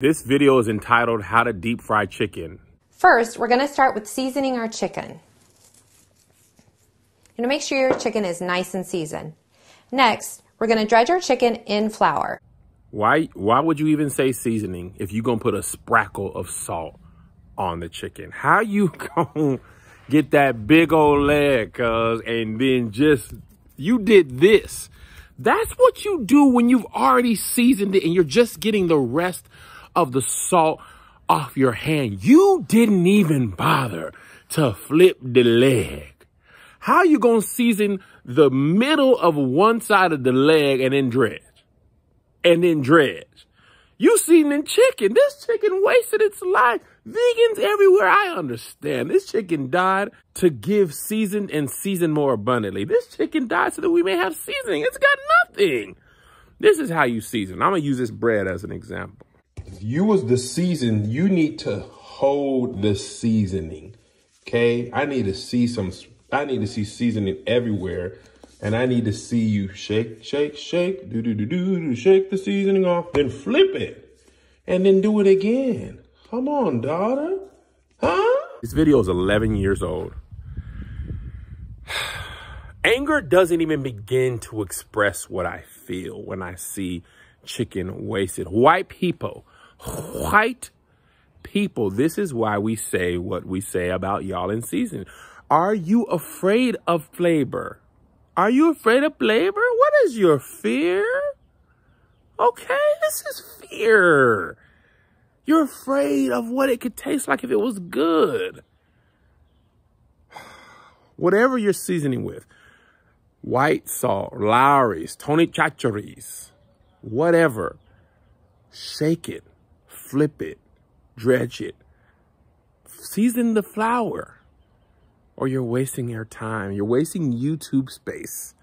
This video is entitled How to Deep Fry Chicken. First, we're going to start with seasoning our chicken. You're going to make sure your chicken is nice and seasoned. Next, we're going to dredge our chicken in flour. Why why would you even say seasoning if you're going to put a sprackle of salt on the chicken? How you going to get that big old leg, cuz, and then just, you did this. That's what you do when you've already seasoned it and you're just getting the rest of the salt off your hand. You didn't even bother to flip the leg. How you gonna season the middle of one side of the leg and then dredge? And then dredge. You seasoning chicken. This chicken wasted its life. Vegans everywhere, I understand. This chicken died to give seasoned and season more abundantly. This chicken died so that we may have seasoning. It's got nothing. This is how you season. I'm gonna use this bread as an example you was the season, you need to hold the seasoning. Okay? I need to see some, I need to see seasoning everywhere. And I need to see you shake, shake, shake, do, do, do, do, do, shake the seasoning off, then flip it. And then do it again. Come on, daughter. Huh? This video is 11 years old. Anger doesn't even begin to express what I feel when I see chicken wasted. White people white people. This is why we say what we say about y'all in season. Are you afraid of flavor? Are you afraid of flavor? What is your fear? Okay, this is fear. You're afraid of what it could taste like if it was good. Whatever you're seasoning with, white salt, Lawry's, Tony Chachere's, whatever, shake it flip it, dredge it, season the flour, or you're wasting your time. You're wasting YouTube space.